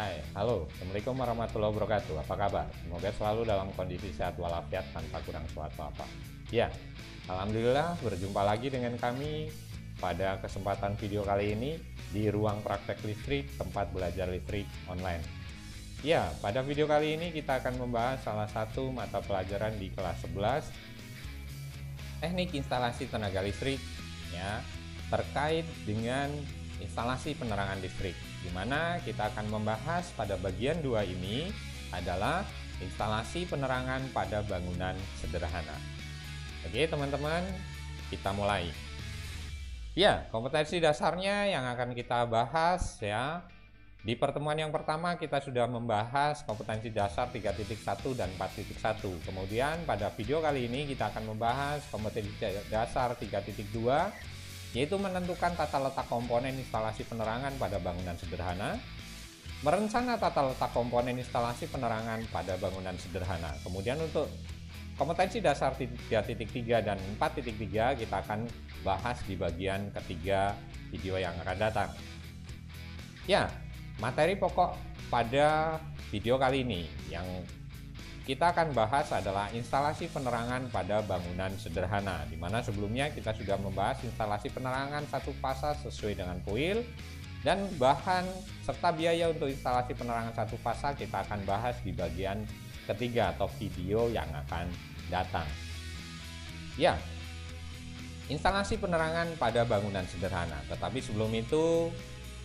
Hai, halo, Assalamualaikum warahmatullahi wabarakatuh. Apa kabar? Semoga selalu dalam kondisi sehat walafiat tanpa kurang suatu apa. Ya, Alhamdulillah berjumpa lagi dengan kami pada kesempatan video kali ini di ruang praktek listrik tempat belajar listrik online. Ya, pada video kali ini kita akan membahas salah satu mata pelajaran di kelas 11 teknik instalasi tenaga listrik ya terkait dengan instalasi penerangan listrik di mana kita akan membahas pada bagian dua ini adalah instalasi penerangan pada bangunan sederhana. Oke teman-teman, kita mulai. Ya, kompetensi dasarnya yang akan kita bahas ya. Di pertemuan yang pertama kita sudah membahas kompetensi dasar 3.1 dan 4.1. Kemudian pada video kali ini kita akan membahas kompetensi dasar 3.2 yaitu menentukan tata letak komponen instalasi penerangan pada bangunan sederhana, merencana tata letak komponen instalasi penerangan pada bangunan sederhana. Kemudian untuk kompetensi dasar 3.3 dan 4.3 kita akan bahas di bagian ketiga video yang akan datang. Ya, materi pokok pada video kali ini yang kita akan bahas adalah instalasi penerangan pada bangunan sederhana, di mana sebelumnya kita sudah membahas instalasi penerangan satu fasa sesuai dengan kuil, dan bahan serta biaya untuk instalasi penerangan satu fasa kita akan bahas di bagian ketiga atau video yang akan datang. Ya, instalasi penerangan pada bangunan sederhana. Tetapi sebelum itu,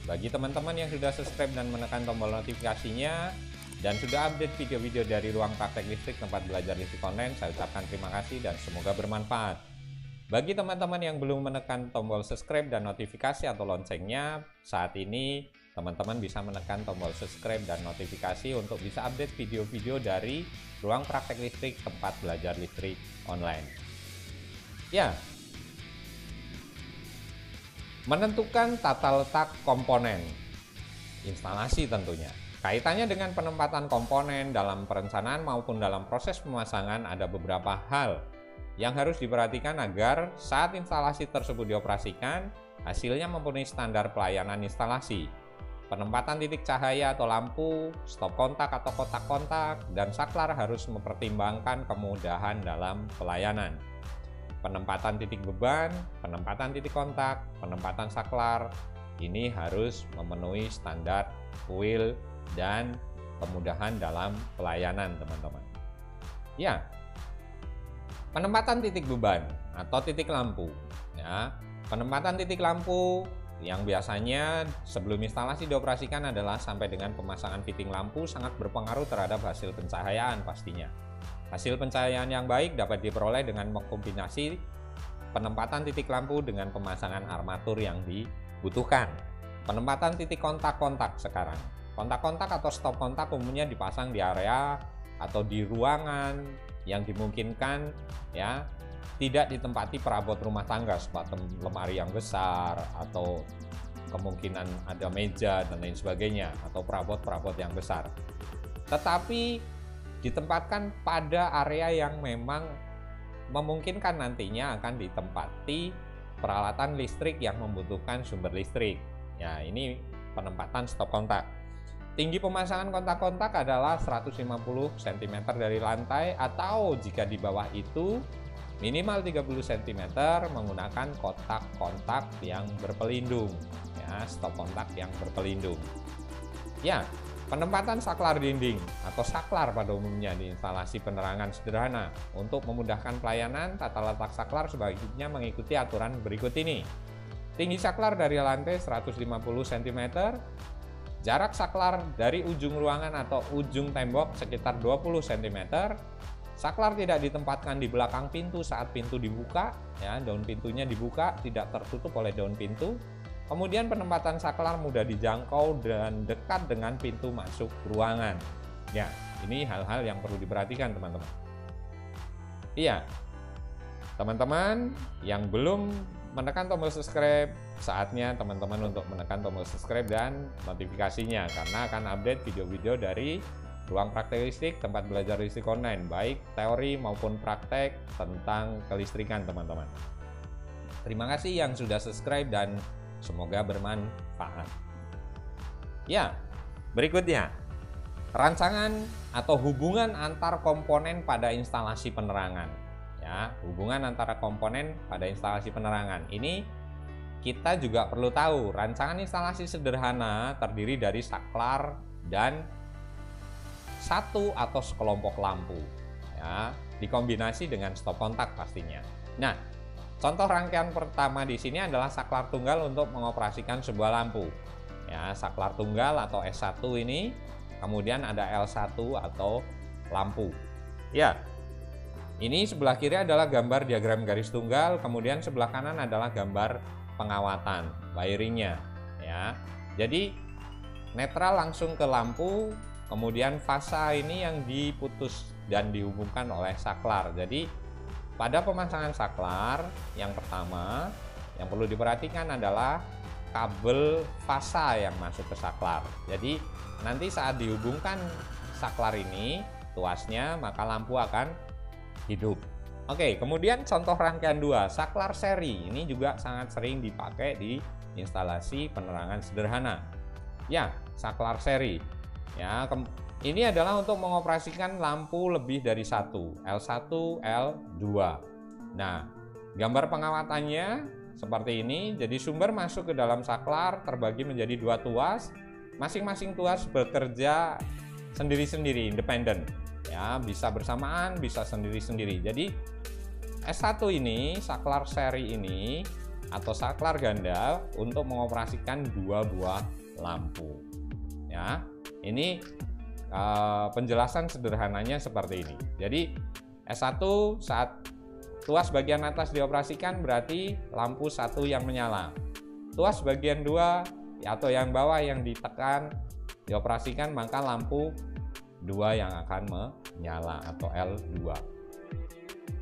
bagi teman-teman yang sudah subscribe dan menekan tombol notifikasinya, dan sudah update video-video dari ruang praktek listrik tempat belajar listrik online, saya ucapkan terima kasih dan semoga bermanfaat. Bagi teman-teman yang belum menekan tombol subscribe dan notifikasi atau loncengnya, saat ini teman-teman bisa menekan tombol subscribe dan notifikasi untuk bisa update video-video dari ruang praktek listrik tempat belajar listrik online. Ya, menentukan tata letak komponen instalasi tentunya. Kaitannya dengan penempatan komponen dalam perencanaan maupun dalam proses pemasangan ada beberapa hal yang harus diperhatikan agar saat instalasi tersebut dioperasikan, hasilnya memenuhi standar pelayanan instalasi. Penempatan titik cahaya atau lampu, stop kontak atau kotak kontak, dan saklar harus mempertimbangkan kemudahan dalam pelayanan. Penempatan titik beban, penempatan titik kontak, penempatan saklar, ini harus memenuhi standar kuil dan kemudahan dalam pelayanan teman-teman. Ya, penempatan titik beban atau titik lampu. Ya, penempatan titik lampu yang biasanya sebelum instalasi dioperasikan adalah sampai dengan pemasangan fitting lampu sangat berpengaruh terhadap hasil pencahayaan pastinya. Hasil pencahayaan yang baik dapat diperoleh dengan mengkombinasi penempatan titik lampu dengan pemasangan armatur yang dibutuhkan. Penempatan titik kontak-kontak sekarang. Kontak-kontak atau stop kontak umumnya dipasang di area atau di ruangan yang dimungkinkan ya tidak ditempati perabot rumah tangga seperti lemari yang besar atau kemungkinan ada meja dan lain sebagainya atau perabot-perabot yang besar. Tetapi ditempatkan pada area yang memang memungkinkan nantinya akan ditempati peralatan listrik yang membutuhkan sumber listrik. Ya, ini penempatan stop kontak. Tinggi pemasangan kontak-kontak adalah 150 cm dari lantai atau jika di bawah itu minimal 30 cm menggunakan kotak kontak yang berpelindung ya stop kontak yang berpelindung. Ya penempatan saklar dinding atau saklar pada umumnya di instalasi penerangan sederhana untuk memudahkan pelayanan tata letak saklar sebaiknya mengikuti aturan berikut ini. Tinggi saklar dari lantai 150 cm Jarak saklar dari ujung ruangan atau ujung tembok sekitar 20 cm. Saklar tidak ditempatkan di belakang pintu saat pintu dibuka, ya, daun pintunya dibuka, tidak tertutup oleh daun pintu. Kemudian penempatan saklar mudah dijangkau dan dekat dengan pintu masuk ruangan. Ya, ini hal-hal yang perlu diperhatikan teman-teman. Iya, teman-teman yang belum menekan tombol subscribe, saatnya teman-teman untuk menekan tombol subscribe dan notifikasinya karena akan update video-video dari ruang praktek listrik tempat belajar listrik online baik teori maupun praktek tentang kelistrikan teman-teman. Terima kasih yang sudah subscribe dan semoga bermanfaat. Ya, Berikutnya, rancangan atau hubungan antar komponen pada instalasi penerangan. Ya, hubungan antara komponen pada instalasi penerangan. Ini kita juga perlu tahu, rancangan instalasi sederhana terdiri dari saklar dan satu atau sekelompok lampu. Ya, dikombinasi dengan stop kontak pastinya. Nah, contoh rangkaian pertama di sini adalah saklar tunggal untuk mengoperasikan sebuah lampu. Ya, saklar tunggal atau S1 ini, kemudian ada L1 atau lampu. Ya, ini sebelah kiri adalah gambar diagram garis tunggal, kemudian sebelah kanan adalah gambar pengawatan, wiringnya. Ya, jadi netral langsung ke lampu, kemudian fasa ini yang diputus dan dihubungkan oleh saklar. Jadi pada pemasangan saklar yang pertama yang perlu diperhatikan adalah kabel fasa yang masuk ke saklar. Jadi nanti saat dihubungkan saklar ini tuasnya maka lampu akan hidup. Oke, kemudian contoh rangkaian dua, saklar seri. Ini juga sangat sering dipakai di instalasi penerangan sederhana. Ya, saklar seri. Ya, ini adalah untuk mengoperasikan lampu lebih dari satu, L1, L2. Nah, gambar pengawatannya seperti ini. Jadi sumber masuk ke dalam saklar terbagi menjadi dua tuas. Masing-masing tuas bekerja sendiri-sendiri, independen ya bisa bersamaan bisa sendiri-sendiri. Jadi S1 ini saklar seri ini atau saklar ganda untuk mengoperasikan dua buah lampu. Ya ini uh, penjelasan sederhananya seperti ini. Jadi S1 saat tuas bagian atas dioperasikan berarti lampu satu yang menyala. Tuas bagian dua atau yang bawah yang ditekan dioperasikan maka lampu dua yang akan menyala atau L2.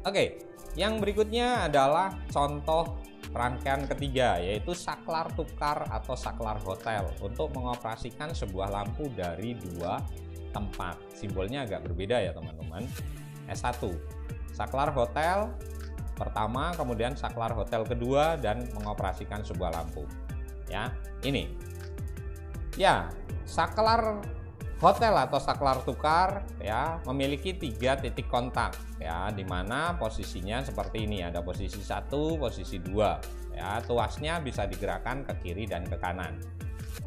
Oke, yang berikutnya adalah contoh rangkaian ketiga yaitu saklar tukar atau saklar hotel untuk mengoperasikan sebuah lampu dari dua tempat. Simbolnya agak berbeda ya teman-teman. S1 saklar hotel pertama, kemudian saklar hotel kedua dan mengoperasikan sebuah lampu. Ya, ini. Ya, saklar Hotel atau saklar tukar ya memiliki tiga titik kontak ya di mana posisinya seperti ini ada posisi satu, posisi dua ya tuasnya bisa digerakkan ke kiri dan ke kanan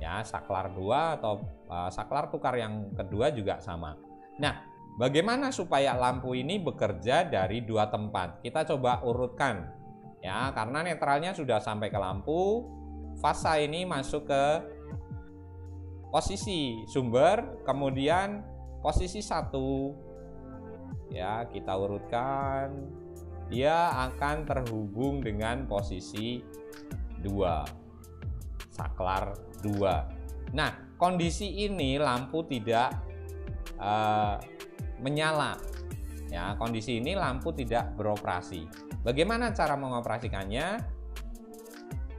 ya saklar dua atau uh, saklar tukar yang kedua juga sama. Nah bagaimana supaya lampu ini bekerja dari dua tempat kita coba urutkan ya karena netralnya sudah sampai ke lampu fasa ini masuk ke posisi sumber, kemudian posisi satu, ya kita urutkan, dia akan terhubung dengan posisi dua, saklar dua. Nah, kondisi ini lampu tidak uh, menyala. Ya, kondisi ini lampu tidak beroperasi. Bagaimana cara mengoperasikannya?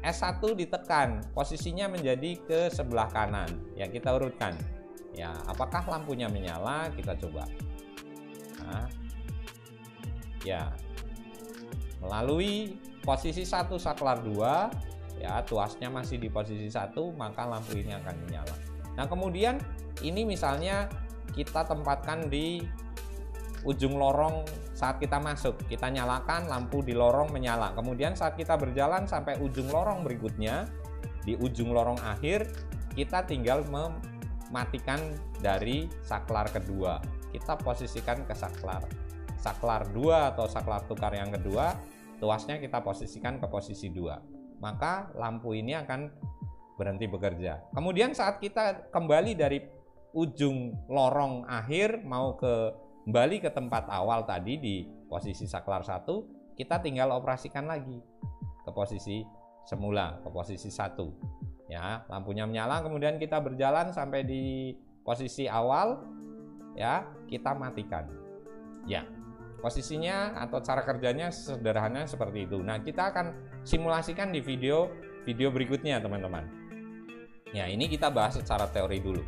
S1 ditekan, posisinya menjadi ke sebelah kanan. Ya, kita urutkan. Ya, apakah lampunya menyala? Kita coba. Nah, ya. Melalui posisi satu saklar 2, ya, tuasnya masih di posisi satu, maka lampu ini akan menyala. Nah, kemudian ini misalnya kita tempatkan di ujung lorong saat kita masuk kita nyalakan lampu di lorong menyala. Kemudian saat kita berjalan sampai ujung lorong berikutnya di ujung lorong akhir kita tinggal mematikan dari saklar kedua. Kita posisikan ke saklar. Saklar dua atau saklar tukar yang kedua tuasnya kita posisikan ke posisi dua. Maka lampu ini akan berhenti bekerja. Kemudian saat kita kembali dari ujung lorong akhir mau ke kembali ke tempat awal tadi di posisi saklar satu kita tinggal operasikan lagi. Ke posisi semula ke posisi satu. Ya lampunya menyala kemudian kita berjalan sampai di posisi awal. Ya kita matikan. Ya posisinya atau cara kerjanya sederhana seperti itu. Nah kita akan simulasikan di video video berikutnya teman-teman. Ya ini kita bahas secara teori dulu.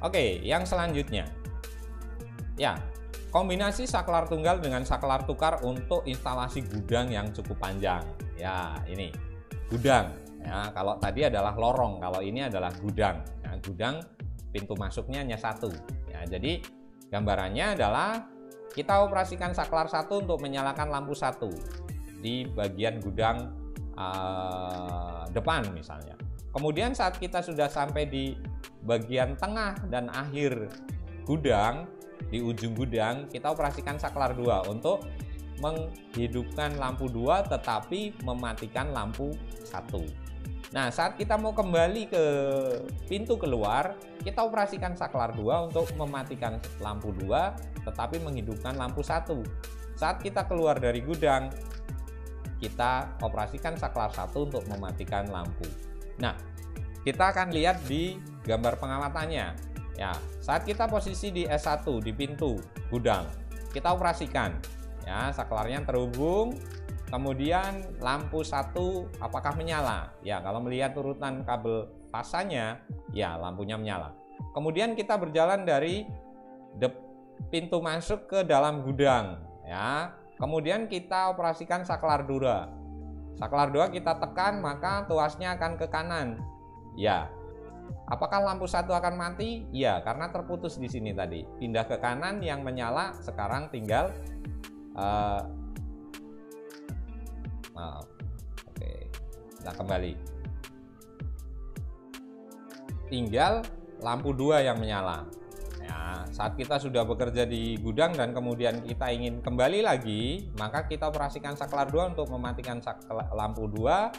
Oke yang selanjutnya. Ya Kombinasi saklar tunggal dengan saklar tukar untuk instalasi gudang yang cukup panjang. Ya, ini gudang. Ya, kalau tadi adalah lorong, kalau ini adalah gudang. Nah, gudang pintu masuknya hanya satu. Ya, jadi gambarannya adalah kita operasikan saklar satu untuk menyalakan lampu satu di bagian gudang uh, depan misalnya. Kemudian saat kita sudah sampai di bagian tengah dan akhir gudang, di ujung gudang, kita operasikan saklar dua untuk menghidupkan lampu dua tetapi mematikan lampu satu. Nah, saat kita mau kembali ke pintu keluar, kita operasikan saklar 2 untuk mematikan lampu 2 tetapi menghidupkan lampu 1. Saat kita keluar dari gudang, kita operasikan saklar 1 untuk mematikan lampu. Nah, kita akan lihat di gambar pengamatannya. Ya, saat kita posisi di S1 di pintu gudang, kita operasikan. Ya, saklarnya terhubung Kemudian lampu satu apakah menyala? Ya, kalau melihat urutan kabel fasanya, ya lampunya menyala. Kemudian kita berjalan dari pintu masuk ke dalam gudang, ya. Kemudian kita operasikan saklar dua. Saklar dua kita tekan maka tuasnya akan ke kanan. Ya. Apakah lampu satu akan mati? Ya, karena terputus di sini tadi. Pindah ke kanan yang menyala sekarang tinggal uh, maaf oke kita kembali tinggal lampu dua yang menyala ya saat kita sudah bekerja di gudang dan kemudian kita ingin kembali lagi maka kita operasikan saklar dua untuk mematikan lampu dua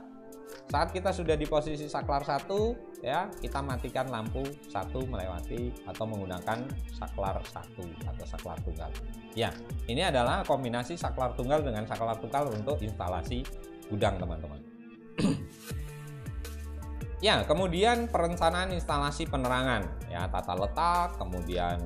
saat kita sudah di posisi saklar satu ya kita matikan lampu satu melewati atau menggunakan saklar satu atau saklar tunggal. Ya ini adalah kombinasi saklar tunggal dengan saklar tunggal untuk instalasi gudang teman-teman. Ya kemudian perencanaan instalasi penerangan. Ya tata letak kemudian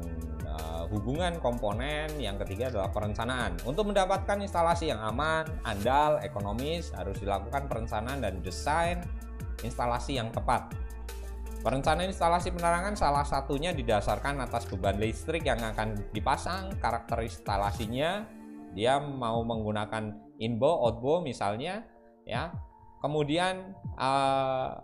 hubungan komponen, yang ketiga adalah perencanaan. Untuk mendapatkan instalasi yang aman, andal, ekonomis, harus dilakukan perencanaan dan desain instalasi yang tepat. Perencanaan instalasi penerangan salah satunya didasarkan atas beban listrik yang akan dipasang, karakter instalasinya, dia mau menggunakan inbo, outbo misalnya, ya. Kemudian uh,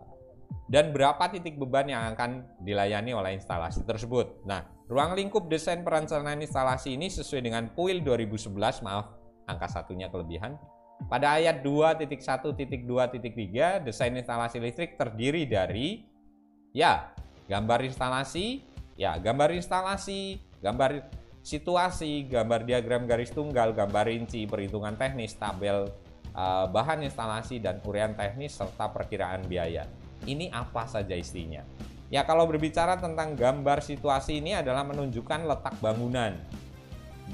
dan berapa titik beban yang akan dilayani oleh instalasi tersebut. Nah, ruang lingkup desain perencanaan instalasi ini sesuai dengan PUIL 2011, maaf, angka satunya kelebihan. Pada ayat 2.1.2.3, desain instalasi listrik terdiri dari ya, gambar instalasi, ya, gambar instalasi, gambar situasi, gambar diagram garis tunggal, gambar rinci, perhitungan teknis, tabel uh, bahan instalasi dan urian teknis serta perkiraan biaya. Ini apa saja istinya? Ya kalau berbicara tentang gambar situasi ini adalah menunjukkan letak bangunan.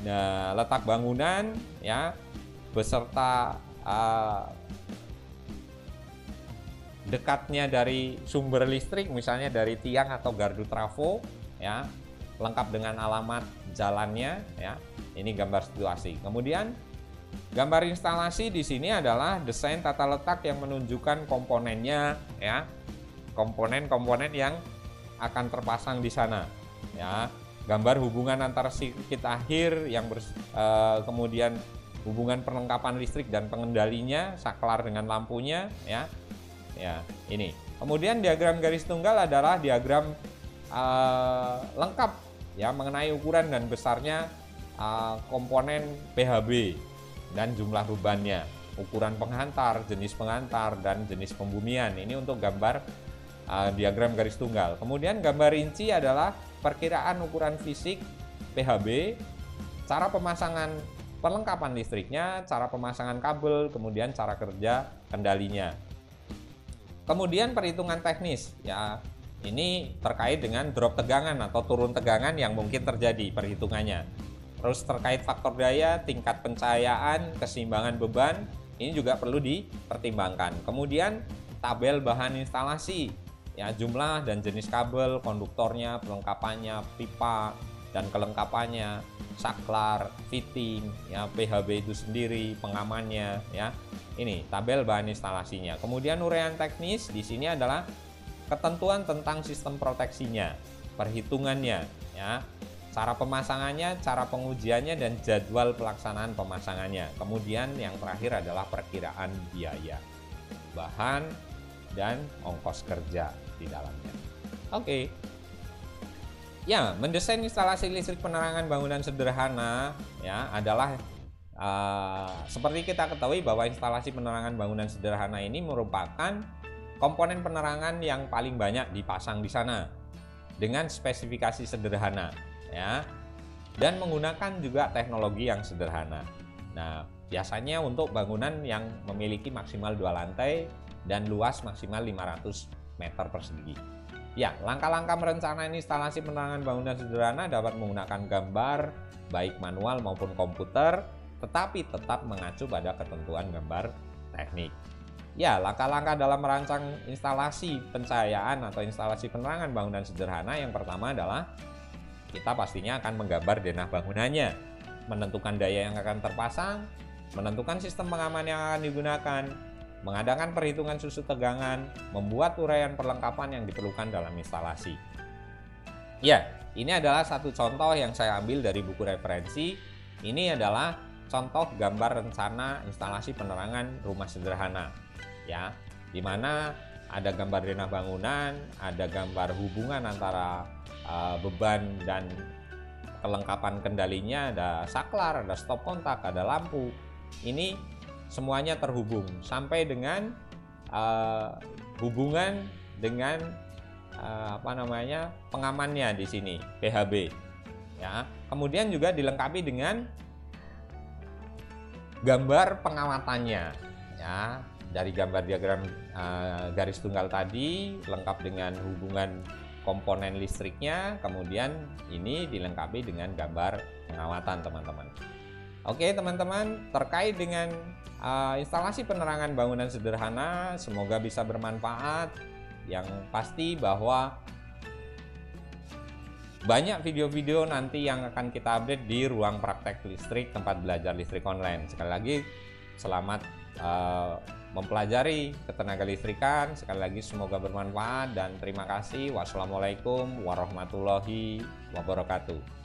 Nah, letak bangunan ya beserta uh, dekatnya dari sumber listrik misalnya dari tiang atau gardu trafo ya lengkap dengan alamat jalannya ya ini gambar situasi kemudian gambar instalasi di sini adalah desain tata letak yang menunjukkan komponennya ya komponen-komponen yang akan terpasang di sana ya. Gambar hubungan antara sirkuit akhir yang ber, uh, kemudian hubungan perlengkapan listrik dan pengendalinya saklar dengan lampunya ya. Ya ini. Kemudian diagram garis tunggal adalah diagram uh, lengkap ya mengenai ukuran dan besarnya uh, komponen PHB dan jumlah bebannya. Ukuran penghantar jenis penghantar dan jenis pembumian. Ini untuk gambar uh, diagram garis tunggal. Kemudian gambar rinci adalah perkiraan ukuran fisik PHB, cara pemasangan perlengkapan listriknya, cara pemasangan kabel, kemudian cara kerja kendalinya. Kemudian perhitungan teknis, ya ini terkait dengan drop tegangan atau turun tegangan yang mungkin terjadi perhitungannya. Terus terkait faktor daya, tingkat pencahayaan, keseimbangan beban, ini juga perlu dipertimbangkan. Kemudian tabel bahan instalasi, ya jumlah dan jenis kabel, konduktornya, perlengkapannya, pipa dan kelengkapannya, saklar, fitting, ya PHB itu sendiri, pengamannya, ya. Ini tabel bahan instalasinya. Kemudian uraian teknis di sini adalah ketentuan tentang sistem proteksinya, perhitungannya, ya. Cara pemasangannya, cara pengujiannya dan jadwal pelaksanaan pemasangannya. Kemudian yang terakhir adalah perkiraan biaya. Bahan dan ongkos kerja di dalamnya. Oke. Okay. Ya, mendesain instalasi listrik penerangan bangunan sederhana ya adalah uh, seperti kita ketahui bahwa instalasi penerangan bangunan sederhana ini merupakan komponen penerangan yang paling banyak dipasang di sana dengan spesifikasi sederhana ya dan menggunakan juga teknologi yang sederhana. Nah, biasanya untuk bangunan yang memiliki maksimal dua lantai dan luas maksimal 500 meter persegi. Ya, langkah-langkah merencanakan instalasi penerangan bangunan sederhana dapat menggunakan gambar, baik manual maupun komputer, tetapi tetap mengacu pada ketentuan gambar teknik. Ya, langkah-langkah dalam merancang instalasi pencahayaan atau instalasi penerangan bangunan sederhana yang pertama adalah kita pastinya akan menggambar denah bangunannya, menentukan daya yang akan terpasang, menentukan sistem pengaman yang akan digunakan, mengadakan perhitungan susu tegangan, membuat uraian perlengkapan yang diperlukan dalam instalasi. Ya, ini adalah satu contoh yang saya ambil dari buku referensi. Ini adalah contoh gambar rencana instalasi penerangan rumah sederhana. Ya, di mana ada gambar denah bangunan, ada gambar hubungan antara uh, beban dan kelengkapan kendalinya, ada saklar, ada stop kontak, ada lampu. Ini semuanya terhubung sampai dengan uh, hubungan dengan uh, apa namanya pengamannya di sini PHB ya. Kemudian juga dilengkapi dengan gambar pengawatannya ya. Dari gambar diagram uh, garis tunggal tadi lengkap dengan hubungan komponen listriknya kemudian ini dilengkapi dengan gambar pengawatan teman-teman oke teman-teman terkait dengan uh, instalasi penerangan bangunan sederhana semoga bisa bermanfaat. Yang pasti bahwa banyak video-video nanti yang akan kita update di ruang praktek listrik tempat belajar listrik online. Sekali lagi selamat uh, mempelajari ketenaga listrikan. Sekali lagi semoga bermanfaat dan terima kasih. Wassalamualaikum warahmatullahi wabarakatuh